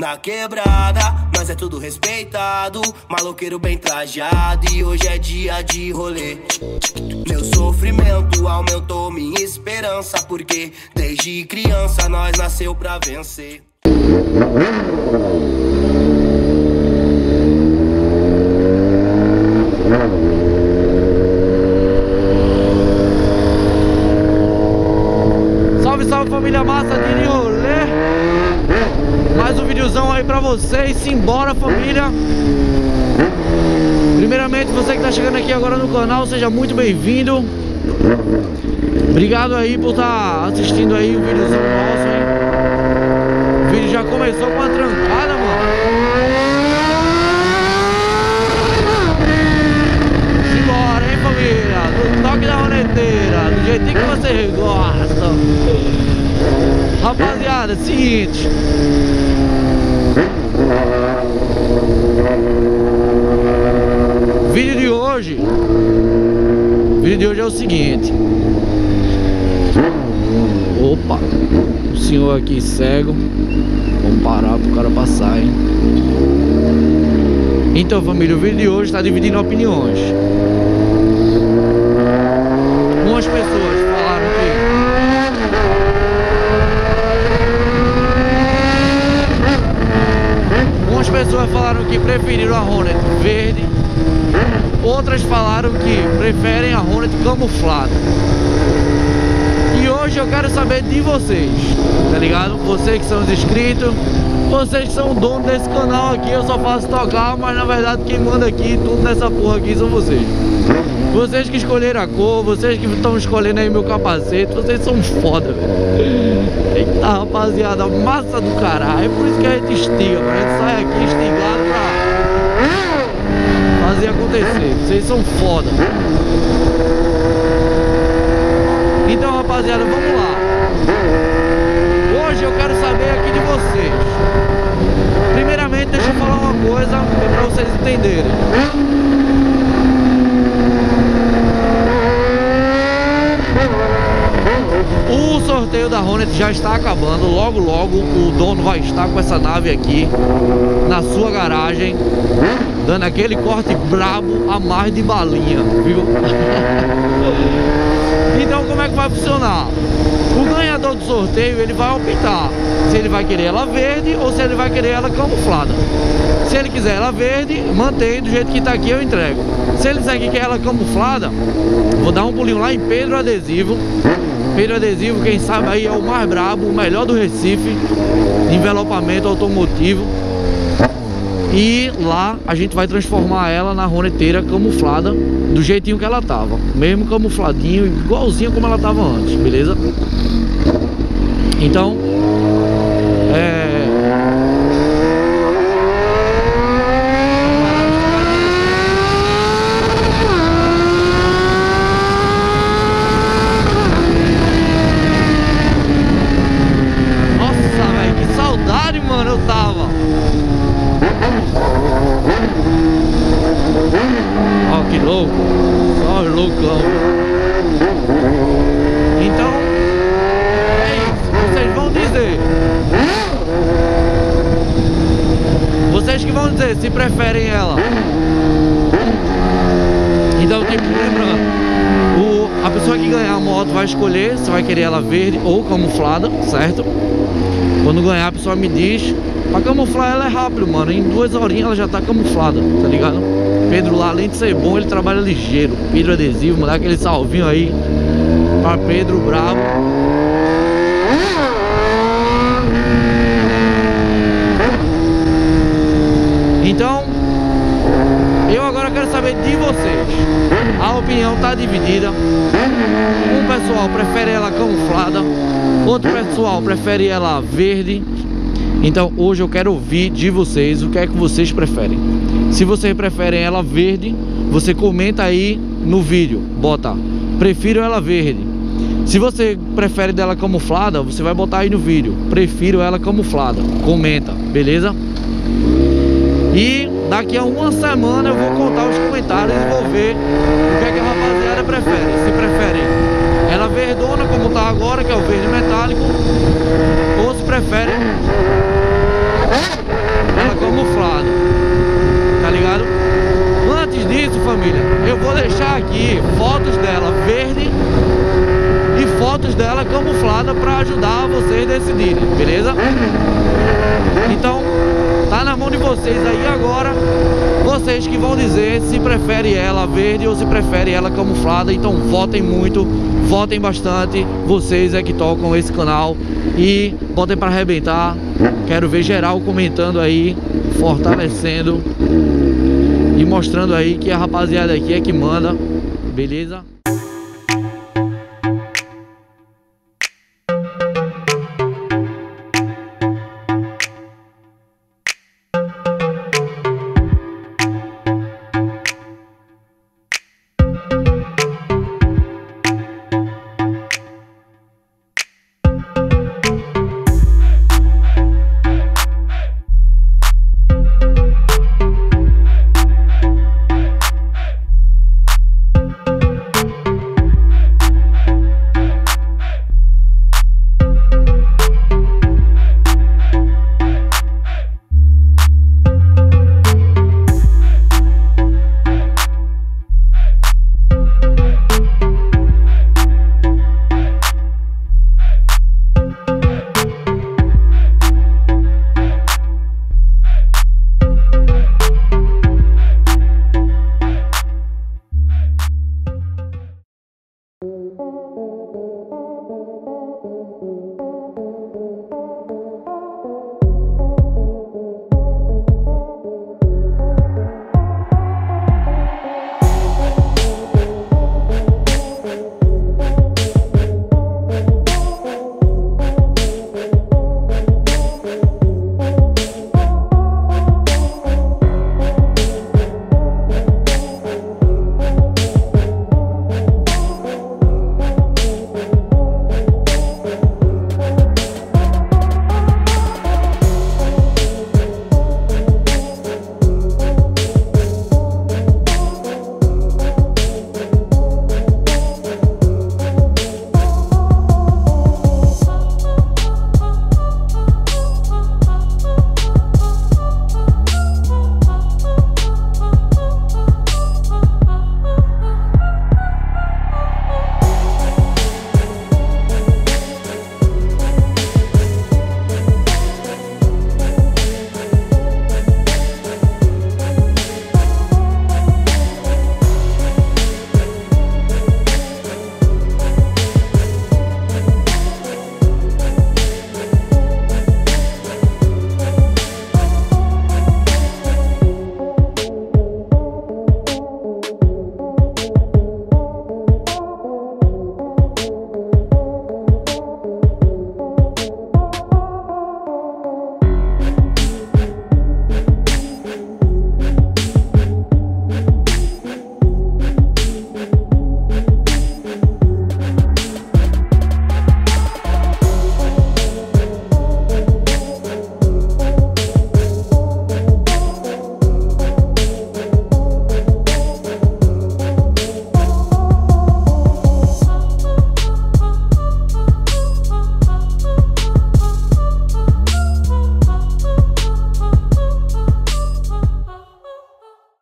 Na quebrada, nós é tudo respeitado. Maloqueiro bem trajado e hoje é dia de rolê. Meu sofrimento aumentou minha esperança. Porque desde criança nós nasceu pra vencer. Salve, salve família massa de rolê Mais um videozão aí vocês Simbora família. Primeiramente você que tá chegando aqui agora no canal Seja muito bem-vindo. Obrigado aí por estar tá assistindo aí o videozão nosso hein? O vídeo já começou com uma trancada mano. Simbora hein família? No toque da roneteira Do jeitinho que vocês gostam. Rapaziada, seguinte Vídeo de hoje Vídeo de hoje é o seguinte. Opa O senhor aqui cego. Vamos parar pro cara passar, hein? Então família, o vídeo de hoje está dividindo opiniões Umas pessoas falaram que Umas pessoas falaram que preferiram a Hornet verde Outras falaram que preferem a Hornet camuflada E hoje eu quero saber de vocês Tá ligado? Vocês que são os inscritos Vocês que são dono desse canal aqui Eu só faço tocar Mas na verdade quem manda aqui Tudo nessa porra aqui são vocês vocês que escolheram a cor, vocês que estão escolhendo aí meu capacete, vocês são foda, velho. Eita, rapaziada, massa do caralho. É por isso que a gente estiga, pra gente sair aqui estigado pra fazer acontecer. Vocês são foda. Então, rapaziada, vamos lá. Hoje eu quero saber aqui de vocês. Primeiramente, deixa eu falar uma coisa pra vocês entenderem. O sorteio da Hornet já está acabando Logo, logo o dono vai estar com essa nave aqui Na sua garagem Dando aquele corte brabo a mais de balinha Viu? então como é que vai funcionar? O ganhador do sorteio ele vai optar Se ele vai querer ela verde ou se ele vai querer ela camuflada Se ele quiser ela verde, mantém do jeito que está aqui eu entrego Se ele disser que quer ela camuflada Vou dar um pulinho lá em Pedro Adesivo Pedro Adesivo, quem sabe aí é o mais brabo, o melhor do Recife Envelopamento automotivo E lá a gente vai transformar ela na roneteira camuflada Do jeitinho que ela tava Mesmo camufladinho, igualzinho como ela tava antes, beleza? Então É... Nossa, velho, que saudade, mano, eu tava. Ó, que louco. Ó, loucão. Então, é isso. Vocês vão dizer. Vocês que vão dizer se preferem ela. Então, tipo, lembrando. O, a pessoa que ganhar a moto vai escolher se vai querer ela verde ou camuflada, certo? Quando ganhar a pessoa me diz Pra camuflar ela é rápido, mano Em duas horinhas ela já tá camuflada, tá ligado? Pedro lá, além de ser bom, ele trabalha ligeiro. Pedro adesivo, mandar aquele salvinho aí Pra Pedro Bravo. Então Eu agora quero saber de vocês. A opinião tá dividida. Um pessoal prefere ela camuflada Outro pessoal prefere ela verde Então hoje eu quero ouvir de vocês O que é que vocês preferem. Se vocês preferem ela verde Você comenta aí no vídeo. Bota, prefiro ela verde. Se você prefere dela camuflada Você vai botar aí no vídeo Prefiro ela camuflada. Comenta, beleza? E daqui a uma semana eu vou contar os comentários E vou ver o que é que a rapaziada prefere. Se preferem ela verdona como tá agora, que é o verde metálico Ou se prefere deixar aqui fotos dela verde e fotos dela camuflada para ajudar vocês a decidirem, beleza? Então, tá na mão de vocês aí agora, vocês que vão dizer se prefere ela verde ou se prefere ela camuflada, então votem muito, votem bastante, vocês é que tocam esse canal e botem para arrebentar. Quero ver geral comentando aí, fortalecendo e mostrando aí que a rapaziada aqui é que manda, beleza?